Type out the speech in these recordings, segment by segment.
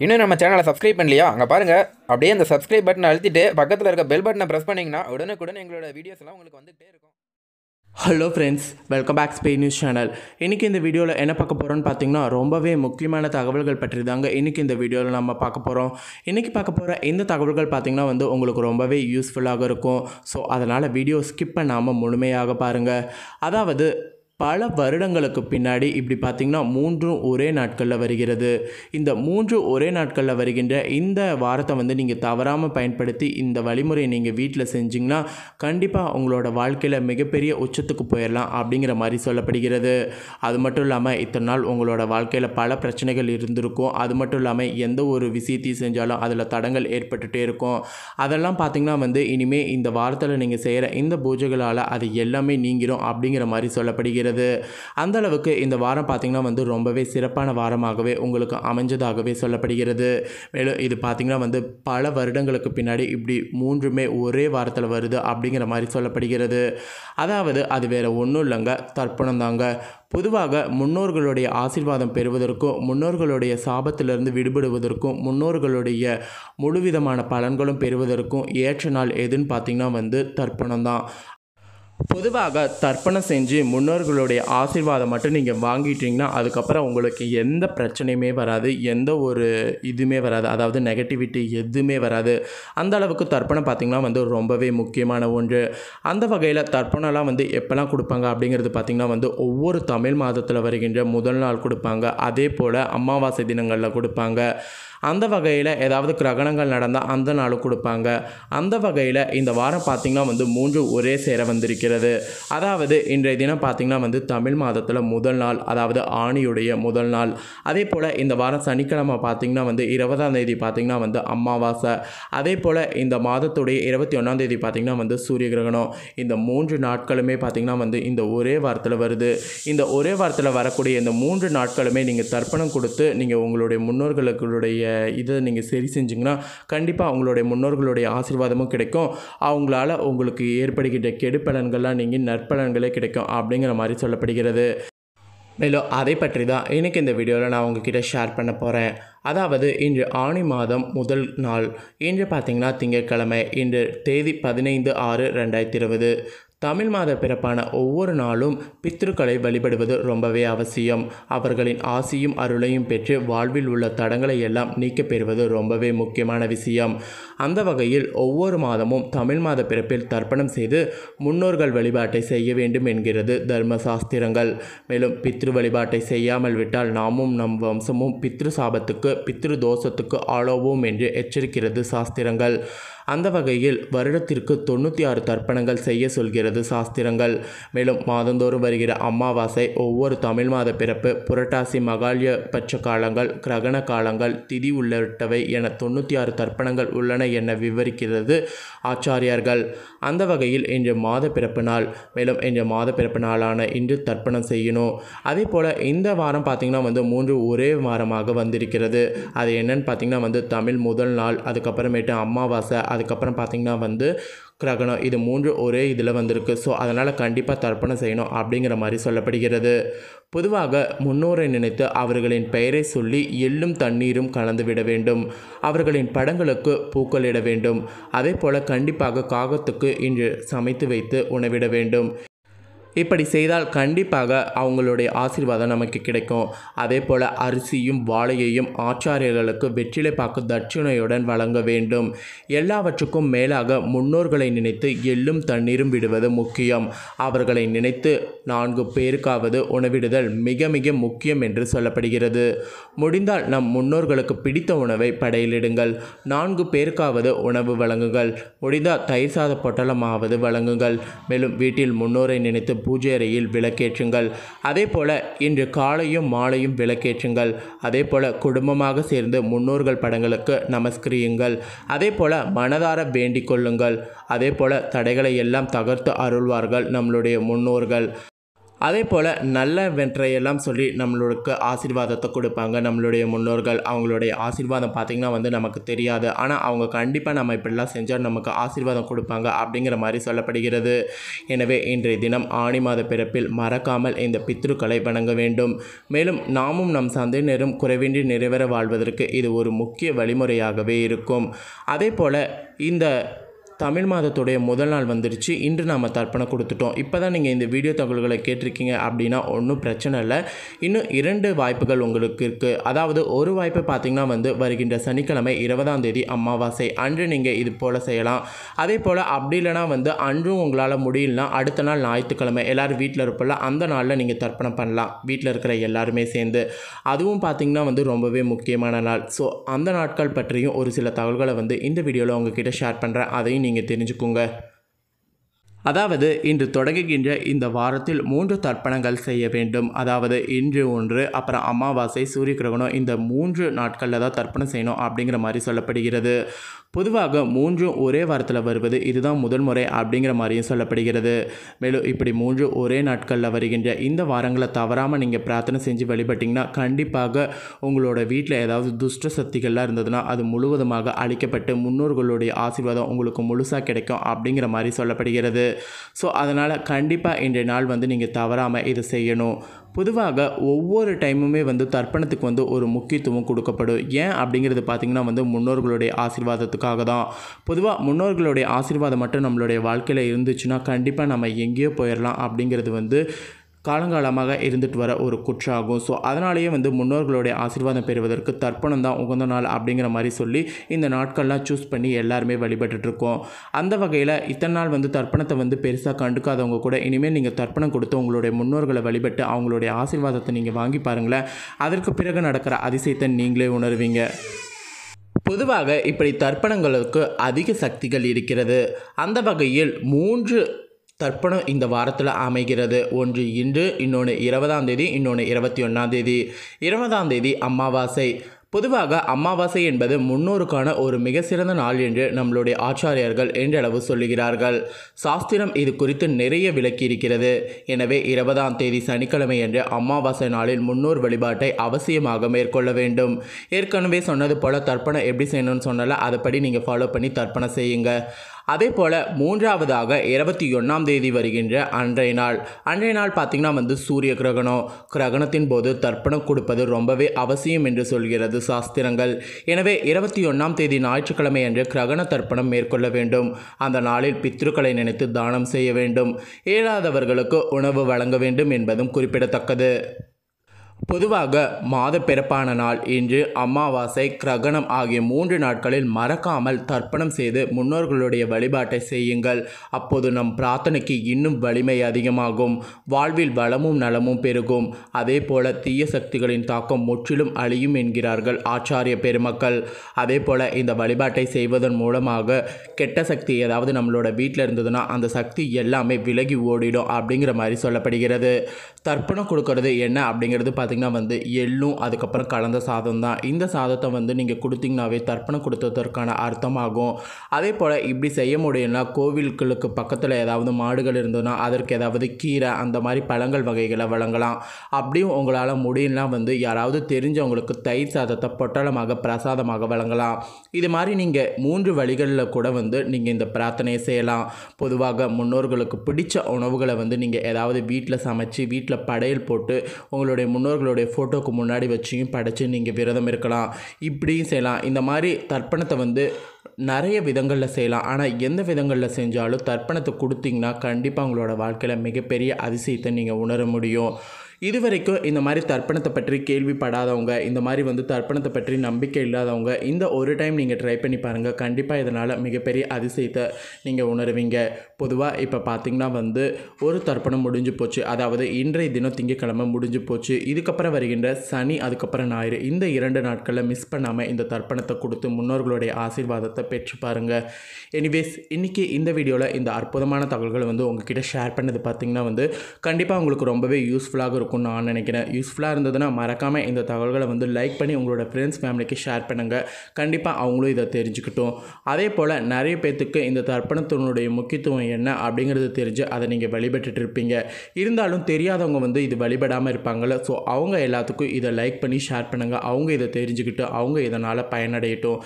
இன்னும் நம்ம சேனலை சப்ஸ்கிரைப் பண்ணலையா? அங்கே பாருங்கள் அப்படியே அந்த சப்ஸ்கிரைப் பட்டனை அழுத்திட்டு பக்கத்தில் இருக்க பெல் பட்டனை ப்ரெஸ் பண்ணிங்கன்னா உடனுக்குடன் எங்களோட வீடியோஸ்லாம் உங்களுக்கு வந்துகிட்டே இருக்கும். Hello friends welcome back ஸ்பே news channel இன்றைக்கி இந்த வீடியோவில் என்ன பார்க்க போகிறோன்னு பார்த்தீங்கன்னா ரொம்பவே முக்கியமான தகவல்கள் பற்றி தாங்க இன்றைக்கி இந்த வீடியோவில் நம்ம பார்க்க போகிறோம் இன்றைக்கி பார்க்க போகிற இந்த தகவல்கள் பார்த்திங்கன்னா வந்து உங்களுக்கு ரொம்பவே யூஸ்ஃபுல்லாக இருக்கும். ஸோ அதனால் வீடியோ ஸ்கிப் பண்ணாமல் முழுமையாக பாருங்கள் அதாவது பல வருடங்களுக்கு பின்னாடி இப்படி பார்த்திங்கன்னா மூன்றும் ஒரே நாட்களில் வருகிறது. இந்த மூன்று ஒரே நாட்களில் வருகின்ற இந்த வாரத்தை வந்து நீங்கள் தவறாமல் பயன்படுத்தி இந்த வழிமுறையை நீங்கள் வீட்டில் செஞ்சிங்கன்னா கண்டிப்பாக உங்களோட வாழ்க்கையில் மிகப்பெரிய உச்சத்துக்கு போயிடலாம் அப்படிங்கிற மாதிரி சொல்லப்படுகிறது. அது மட்டும் இல்லாமல் இத்தனை நாள் உங்களோட வாழ்க்கையில் பல பிரச்சனைகள் இருந்திருக்கும். அது மட்டும் இல்லாமல் எந்த ஒரு விஷயத்தையும் செஞ்சாலும் அதில் தடங்கள் ஏற்பட்டுகிட்டே இருக்கும். அதெல்லாம் பார்த்திங்கன்னா வந்து இனிமேல் இந்த வாரத்தில் நீங்கள் செய்கிற இந்த பூஜைகளால் அது எல்லாமே நீங்கிடும் அப்படிங்கிற மாதிரி சொல்லப்படுகிறது. அந்த அளவுக்கு இந்த வாரம் பார்த்திங்கன்னா வந்து ரொம்பவே சிறப்பான வாரமாகவே உங்களுக்கு அமைஞ்சதாகவே சொல்லப்படுகிறது. மேலும் இது பார்த்திங்கன்னா வந்து பல வருடங்களுக்கு பின்னாடி இப்படி மூன்றுமே ஒரே வாரத்தில் வருது அப்படிங்கிற மாதிரி சொல்லப்படுகிறது. அதாவது அது வேறு ஒன்றும் இல்லைங்க. தர்ப்பணம் தாங்க பொதுவாக முன்னோர்களுடைய ஆசீர்வாதம் பெறுவதற்கும் முன்னோர்களுடைய சாபத்திலிருந்து விடுபடுவதற்கும் முன்னோர்களுடைய முழுவிதமான பலன்களும் பெறுவதற்கும் ஏற்ற நாள் எதுன்னு பார்த்திங்கன்னா வந்து தர்ப்பணம் தான் பொதுவாக தர்ப்பணம் செஞ்சு முன்னோர்களுடைய ஆசீர்வாதம் மட்டும் நீங்கள் வாங்கிட்டீங்கன்னா அதுக்கப்புறம் உங்களுக்கு எந்த பிரச்சனையுமே வராது எந்த ஒரு இதுவுமே வராது. அதாவது நெகட்டிவிட்டி எதுவுமே வராது. அந்த அளவுக்கு தர்ப்பணம் பார்த்திங்கன்னா வந்து ரொம்பவே முக்கியமான ஒன்று. அந்த வகையில் தர்ப்பணம்லாம் வந்து எப்போல்லாம் கொடுப்பாங்க அப்படிங்கிறது பார்த்திங்கன்னா வந்து ஒவ்வொரு தமிழ் மாதத்தில் வருகின்ற முதல் நாள் கொடுப்பாங்க. அதே போல் அமாவாசை தினங்களில் கொடுப்பாங்க. அந்த வகையில் ஏதாவது கிரகணங்கள் நடந்தால் அந்த நாளும் கொடுப்பாங்க. அந்த வகையில் இந்த வாரம் பார்த்திங்கன்னா வந்து மூன்று ஒரே சேர வந்திருக்கிறது. அதாவது இன்றைய தினம் பார்த்திங்கன்னா வந்து தமிழ் மாதத்தில் முதல் நாள் அதாவது ஆணியுடைய முதல் நாள். அதே போல் இந்த வாரம் சனிக்கிழமை பார்த்திங்கன்னா வந்து இருபதாம் தேதி பார்த்திங்கன்னா வந்து அமாவாசை. அதே போல் இந்த மாதத்துடைய இருபத்தி ஒன்றாம் தேதி பார்த்திங்கன்னா வந்து சூரிய கிரகணம். இந்த மூன்று நாட்களுமே பார்த்திங்கன்னா வந்து இந்த ஒரே வாரத்தில் வருது. இந்த ஒரே வாரத்தில் வரக்கூடிய இந்த மூன்று நாட்களுமே நீங்கள் தர்ப்பணம் கொடுத்து நீங்கள் உங்களுடைய முன்னோர்களுடைய இதை நீங்கள் சரி செஞ்சிங்கன்னா கண்டிப்பாக அவங்களுடைய முன்னோர்களுடைய ஆசீர்வாதமும் கிடைக்கும். அவங்களால உங்களுக்கு ஏற்படுகின்ற கெடுப்பலன்கள்லாம் நீங்கள் நற்பலன்களே கிடைக்கும் அப்படிங்கிற மாதிரி சொல்லப்படுகிறது. மேலும் அதை பற்றி தான் இன்றைக்கி இந்த வீடியோவில் நான் உங்ககிட்ட ஷேர் பண்ண போகிறேன் அதாவது இன்று ஆணி மாதம் முதல் நாள். இன்று பார்த்திங்கன்னா திங்கட்கிழமை இன்று தேதி பதினைந்து ஆறு ரெண்டாயிரத்தி இருபது. தமிழ் மாத பிறப்பான ஒவ்வொரு நாளும் பித்ருக்களை வழிபடுவது ரொம்பவே அவசியம். அவர்களின் ஆசியும் அருளையும் பெற்று வாழ்வில் உள்ள தடங்களை எல்லாம் நீக்க பெறுவது ரொம்பவே முக்கியமான விஷயம். அந்த வகையில் ஒவ்வொரு மாதமும் தமிழ் மாத பிறப்பில் தர்ப்பணம் செய்து முன்னோர்கள் வழிபாட்டை செய்ய வேண்டும் என்கிறது தர்ம சாஸ்திரங்கள் மேலும் பித்ரு வழிபாட்டை செய்யாமல் விட்டால் நாமும் நம் வம்சமும் பித்ரு சாபத்துக்கு பித்ரு தோஷத்துக்கு ஆளோவோம் என்று எச்சரிக்கிறது சாஸ்திரங்கள். அந்த வகையில் வருடத்திற்கு தொண்ணூற்றி ஆறு தர்ப்பணங்கள் செய்ய சொல்கிறது சாஸ்திரங்கள். மேலும் மாதந்தோறும் வருகிற அமாவாசை ஒவ்வொரு தமிழ் மாத பிறப்பு புரட்டாசி மகாலிய பட்ச காலங்கள் கிரகண காலங்கள் திதி உள்ளிட்டவை என தொண்ணூற்றி ஆறு தர்ப்பணங்கள் உள்ளன என விவரிக்கிறது ஆச்சாரியார்கள். அந்த வகையில் இன்று மாத பிறப்பு நாள். மேலும் இன்று மாத பிறப்பு நாளான இன்று தர்ப்பணம் செய்யணும். அதே போல் இந்த வாரம் பார்த்திங்கன்னா வந்து மூன்று ஒரே வாரமாக வந்திருக்கிறது. அது என்னன்னு பார்த்திங்கன்னா வந்து தமிழ் முதல் நாள் அதுக்கப்புறமேட்டு அமாவாசை அதுக்கப்புறம் பார்த்திங்கன்னா வந்து கிரகணம் இது மூன்று ஒரே இதில் வந்திருக்கு. ஸோ அதனால் கண்டிப்பாக தர்ப்பணம் செய்யணும் அப்படிங்கிற மாதிரி சொல்லப்படுகிறது. பொதுவாக முன்னோரை நினைத்து அவர்களின் பெயரை சொல்லி எள்ளும் தண்ணீரும் கலந்து விட வேண்டும். அவர்களின் படங்களுக்கு பூக்களிட வேண்டும். அதே போல் கண்டிப்பாக காகத்துக்கு இன்று சமைத்து வைத்து உணவிட வேண்டும். இப்படி செய்தால் கண்டிப்பாக அவங்களுடைய ஆசீர்வாதம் நமக்கு கிடைக்கும். அதே போல் அரிசியும் வாழையையும் ஆச்சாரியர்களுக்கு வெற்றிலை பாக்கு தட்சிணையுடன் வழங்க வேண்டும். எல்லாவற்றுக்கும் மேலாக முன்னோர்களை நினைத்து எள்ளும் தண்ணீரும் விடுவது முக்கியம். அவர்களை நினைத்து நான்கு பேருக்காவது உணவிடுதல் மிக மிக முக்கியம் என்று சொல்லப்படுகிறது. முடிந்தால் நம் முன்னோர்களுக்கு பிடித்த உணவை படையிலிடுங்கள். நான்கு பேருக்காவது உணவு வழங்குங்கள். முடிந்தால் தயிர் சாத பொட்டலமாவது வழங்குங்கள். மேலும் வீட்டில் முன்னோரை நினைத்து பூஜை அறையில் விளக்கேற்றுங்கள். அதே போல் இன்று காலையும் மாலையும் விளக்கேற்றுங்கள். அதே போல் குடும்பமாக சேர்ந்து முன்னோர்கள் படங்களுக்கு நமஸ்கரியுங்கள். அதே போல் மனதார வேண்டிக் கொள்ளுங்கள். அதே போல் தடைகளை எல்லாம் தகர்த்து அருள்வார்கள் நம்மளுடைய முன்னோர்கள். அதே போல் நல்ல வென்றையெல்லாம் சொல்லி நம்மளுக்கு ஆசீர்வாதத்தை கொடுப்பாங்க. நம்மளுடைய முன்னோர்கள் அவங்களுடைய ஆசீர்வாதம் பார்த்திங்கன்னா வந்து நமக்கு தெரியாது. ஆனால் அவங்க கண்டிப்பாக நம்ம இப்படிலாம் செஞ்சால் நமக்கு ஆசீர்வாதம் கொடுப்பாங்க அப்படிங்கிற மாதிரி சொல்லப்படுகிறது. எனவே இன்றைய தினம் ஆணி மாத பிறப்பில் மறக்காமல் இந்த பித்ருக்களை வணங்க வேண்டும். மேலும் நாமும் நம் சந்தையினரும் குறைவின்றி நிறைவேற வாழ்வதற்கு இது ஒரு முக்கிய வழிமுறையாகவே இருக்கும். அதே போல் இந்த தமிழ் மாதத்துடைய முதல் நாள் வந்துருச்சு. இன்று நாம் தர்ப்பணம் கொடுத்துட்டோம். இப்போ தான் நீங்கள் இந்த வீடியோ தகவல்களை கேட்டிருக்கீங்க அப்படின்னா ஒன்றும் பிரச்சனை இல்லை. இன்னும் இரண்டு வாய்ப்புகள் உங்களுக்கு இருக்குது அதாவது ஒரு வாய்ப்பு பார்த்திங்கன்னா வந்து வருகின்ற சனிக்கிழமை இருபதாம் தேதி அமாவாசை. அன்று நீங்கள் இது போல் செய்யலாம். அதே போல் அப்படி இல்லைனா வந்து அன்றும் உங்களால் முடியலனா அடுத்த நாள் ஞாயிற்றுக்கிழமை எல்லோரும் வீட்டில் இருப்பல அந்த நாளில் நீங்கள் தர்ப்பணம் பண்ணலாம். வீட்டில் இருக்கிற எல்லாருமே சேர்ந்து. அதுவும் பார்த்திங்கன்னா வந்து ரொம்பவே முக்கியமான நாள். ஸோ அந்த நாட்கள் பற்றியும் ஒரு சில தகவல்களை வந்து இந்த வீடியோவில் உங்ககிட்ட ஷேர் பண்ணுறேன் அதையும் நீங்கள் தெரிஞ்சுக்கோங்க. அதாவது இன்று தொடங்குகின்ற இந்த வாரத்தில் மூன்று தர்ப்பணங்கள் செய்ய வேண்டும். அதாவது இன்று ஒன்று அப்புறம் அமாவாசை சூரிய கிரகணம் இந்த மூன்று நாட்களில் தான் தர்ப்பணம் செய்யணும் அப்படிங்கிற மாதிரி சொல்லப்படுகிறது. பொதுவாக மூன்றும் ஒரே வாரத்தில் வருவது இதுதான் முதல் முறை அப்படிங்கிற மாதிரியும் சொல்லப்படுகிறது. மேலும் இப்படி மூன்று ஒரே நாட்களில் வருகின்ற இந்த வாரங்களை தவறாமல் நீங்கள் பிரார்த்தனை செஞ்சு வழிபட்டிங்கன்னா கண்டிப்பாக உங்களோட வீட்டில் ஏதாவது துஷ்ட சக்திகள்லாம் இருந்ததுன்னா அது முழுவதுமாக அழிக்கப்பட்டு முன்னோர்களுடைய ஆசீர்வாதம் உங்களுக்கு முழுசாக கிடைக்கும் அப்படிங்கிற மாதிரி சொல்லப்படுகிறது. ஸோ அதனால் கண்டிப்பாக இன்றைய நாள் வந்து நீங்கள் தவறாமல் இதை செய்யணும். பொதுவாக ஒவ்வொரு டைமுமே வந்து தர்ப்பணத்துக்கு வந்து ஒரு முக்கியத்துவம் கொடுக்கப்படும். ஏன் அப்படிங்கிறது பார்த்திங்கன்னா வந்து முன்னோர்களுடைய ஆசீர்வாதத்துக்காக தான். பொதுவாக முன்னோர்களுடைய ஆசீர்வாதம் மட்டும் நம்மளுடைய வாழ்க்கையில் இருந்துச்சுன்னா கண்டிப்பாக நம்ம எங்கேயோ போயிடலாம் அப்படிங்கிறது வந்து காலங்காலமாக இருந்துட்டு வர ஒரு குற்றாகும் ஸோ அதனாலேயே வந்து முன்னோர்களுடைய ஆசீர்வாதம் பெறுவதற்கு தர்ப்பணம் தான் உகந்த நாள் அப்படிங்கிற மாதிரி சொல்லி இந்த நாட்கள்லாம் சூஸ் பண்ணி எல்லாருமே வழிபட்டுட்ருக்கோம். அந்த வகையில் இத்தனை நாள் வந்து தர்ப்பணத்தை வந்து பெருசாக கண்டுக்காதவங்க கூட இனிமேல் நீங்கள் தர்ப்பணம் கொடுத்து உங்களுடைய முன்னோர்களை வழிபட்டு அவங்களுடைய ஆசீர்வாதத்தை நீங்கள் வாங்கி பாருங்களேன். அதற்கு பிறகு நடக்கிற அதிசயத்தை நீங்களே உணர்வீங்க. பொதுவாக இப்படி தர்ப்பணங்களுக்கு அதிக சக்திகள் இருக்கிறது. அந்த வகையில் மூன்று தர்ப்பணம் இந்த வாரத்தில் அமைகிறது. ஒன்று இன்று இன்னொன்று இருபதாம் தேதி இன்னொன்று இருபத்தி ஒன்றாம் தேதி. இருபதாம் தேதி அமாவாசை. பொதுவாக அமாவாசை என்பது முன்னோருக்கான ஒரு மிக சிறந்த நாள் என்று நம்மளுடைய ஆச்சாரியர்கள் என்றளவு சொல்லுகிறார்கள். சாஸ்திரம் இது குறித்து நிறைய விளக்கி இருக்கிறது. எனவே இருபதாம் தேதி சனிக்கிழமை என்று அமாவாசை நாளில் முன்னோர் வழிபாட்டை அவசியமாக மேற்கொள்ள வேண்டும். ஏற்கனவே சொன்னது போல தர்ப்பணம் எப்படி செய்யணும்னு சொன்னால அதைப்படி நீங்கள் ஃபாலோ பண்ணி தர்ப்பணம் செய்யுங்க. அதே போல் மூன்றாவதாக இருபத்தி ஒன்றாம் தேதி வருகின்ற அன்றைய நாள். அன்றைய நாள் பார்த்திங்கன்னா வந்து சூரிய கிரகணம். கிரகணத்தின் போது தர்ப்பணம் கொடுப்பது ரொம்பவே அவசியம் என்று சொல்கிறது சாஸ்திரங்கள். எனவே இருபத்தி ஒன்றாம் தேதி ஞாயிற்றுக்கிழமை அன்று கிரகண தர்ப்பணம் மேற்கொள்ள வேண்டும். அந்த நாளில் பித்ருக்களை நினைத்து தானம் செய்ய வேண்டும். இயலாதவர்களுக்கு உணவு வழங்க வேண்டும் என்பதும் குறிப்பிடத்தக்கது. பொதுவாக மாத பிறப்பான நாள் இன்று அமாவாசை கிரகணம் ஆகிய மூன்று நாட்களில் மறக்காமல் தர்ப்பணம் செய்து முன்னோர்களுடைய வழிபாட்டை செய்யுங்கள். அப்போது நம் பிரார்த்தனைக்கு இன்னும் வலிமை அதிகமாகும். வாழ்வில் வளமும் நலமும் பெருகும். அதே போல தீய சக்திகளின் தாக்கம் முற்றிலும் அழியும் என்கிறார்கள் ஆச்சாரிய பெருமக்கள். அதே போல இந்த வழிபாட்டை செய்வதன் மூலமாக கெட்ட சக்தி ஏதாவது நம்மளோட வீட்டில் இருந்ததுன்னா அந்த சக்தி எல்லாமே விலகி ஓடிடும் அப்படிங்கிற மாதிரி சொல்லப்படுகிறது. தர்ப்பணம் கொடுக்கறது என்ன அப்படிங்கிறது பார்த்திங்கன்னா வந்து எள்ளும் அதுக்கப்புறம் கலந்த சாதம் தான். இந்த சாதத்தை வந்து நீங்கள் கொடுத்தீங்கனாவே தர்ப்பணம் கொடுத்ததற்கான அர்த்தமாகும். அதே போல் இப்படி செய்ய முடியும்னா கோவில்களுக்கு பக்கத்தில் ஏதாவது மாடுகள் இருந்ததுன்னா அதற்கு ஏதாவது கீரை அந்த மாதிரி பழங்கள் வகைகளை வழங்கலாம். அப்படியும் உங்களால் முடியும்னா வந்து யாராவது தெரிஞ்சவங்களுக்கு தயிர் சாதத்தை பொட்டலமாக பிரசாதமாக வழங்கலாம். இது மாதிரி நீங்கள் மூன்று வழிகளில் கூட வந்து நீங்கள் இந்த பிரார்த்தனையை செய்யலாம். பொதுவாக முன்னோர்களுக்கு பிடிச்ச உணவுகளை வந்து நீங்கள் ஏதாவது வீட்டில் சமைச்சு வீட்டில் படையல் போட்டு உங்களுடைய முன்னோர் முன்னோர்களுடைய ஃபோட்டோக்கு முன்னாடி வச்சியும் படைச்சு நீங்கள் விரதம் இருக்கலாம். இப்படியும் செய்யலாம். இந்த மாதிரி தர்ப்பணத்தை வந்து நிறைய விதங்களில் செய்யலாம். ஆனால் எந்த விதங்களில் செஞ்சாலும் தர்ப்பணத்தை கொடுத்தீங்கன்னா கண்டிப்பாக உங்களோட வாழ்க்கையில் மிகப்பெரிய அதிசயத்தை நீங்கள் உணர முடியும். இது வரைக்கும் இந்த மாதிரி தர்ப்பணத்தை பற்றி கேள்விப்படாதவங்க இந்த மாதிரி வந்து தர்ப்பணத்தை பற்றி நம்பிக்கை இல்லாதவங்க இந்த ஒரு டைம் நீங்கள் ட்ரை பண்ணி பாருங்கள் கண்டிப்பாக இதனால் மிகப்பெரிய அதிசயத்தை நீங்கள் உணருவீங்க. பொதுவாக இப்போ பார்த்தீங்கன்னா வந்து ஒரு தர்ப்பணம் முடிஞ்சு போச்சு. அதாவது இன்றைய தினம் திங்கக்கிழமை முடிஞ்சு போச்சு. இதுக்கப்புறம் வருகின்ற சனி அதுக்கப்புறம் ஞாயிறு. இந்த இரண்டு நாட்களில் மிஸ் பண்ணாமல் இந்த தர்ப்பணத்தை கொடுத்து முன்னோர்களுடைய ஆசீர்வாதத்தை பெற்று பாருங்கள் எனிவேஸ் இன்றைக்கி இந்த வீடியோவில் இந்த அற்புதமான தகவல்களை வந்து உங்ககிட்ட ஷேர் பண்ணது பார்த்திங்கன்னா வந்து கண்டிப்பாக உங்களுக்கு ரொம்பவே யூஸ்ஃபுல்லாக இருக்கும். இருக்கும்னு நான் நினைக்கிறேன். யூஸ்ஃபுல்லாக இருந்ததுன்னா மறக்காமல் இந்த தகவல்களை வந்து லைக் பண்ணி உங்களோட ஃப்ரெண்ட்ஸ் ஃபேமிலிக்கு ஷேர் பண்ணுங்கள் கண்டிப்பாக அவங்களும் இதை தெரிஞ்சுக்கிட்டோம். அதே போல் நிறைய பேர்த்துக்கு இந்த தர்ப்பணத்தினுடைய முக்கியத்துவம் என்ன அப்படிங்கிறது தெரிஞ்சு அதை நீங்கள் வழிபட்டுட்டு இருப்பீங்க. இருந்தாலும் தெரியாதவங்க வந்து இது வழிபடாமல் இருப்பாங்கள்ல ஸோ அவங்க எல்லாத்துக்கும் இதை லைக் பண்ணி ஷேர் பண்ணுங்கள் அவங்க இதை தெரிஞ்சுக்கிட்டு அவங்க இதனால் பயனடையட்டும்.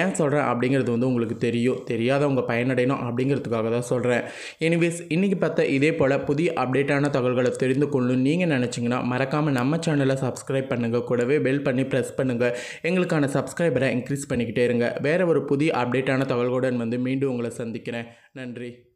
ஏன் சொல்கிறேன் அப்படிங்கிறது வந்து உங்களுக்கு தெரியும். தெரியாதவங்க பயனடையணும் அப்படிங்கிறதுக்காக தான் சொல்கிறேன் எனிவேஸ் இன்றைக்கி பார்த்தா இதே போல் புதிய அப்டேட்டான தகவல்களை தெரிந்து கொள்ளணும். நீங்கள் நினச்சிங்கன்னா மறக்காமல் நம்ம சேனலை சப்ஸ்கிரைப் பண்ணுங்கள் கூடவே பெல் பண்ணி ப்ரெஸ் பண்ணுங்கள் எங்களுக்கான சப்ஸ்கிரைபரை இன்க்ரீஸ் பண்ணிக்கிட்டே இருங்க. வேறு ஒரு புதிய அப்டேட்டான தகவல்களுடன் வந்து மீண்டும் உங்களை சந்திக்கிறேன். நன்றி.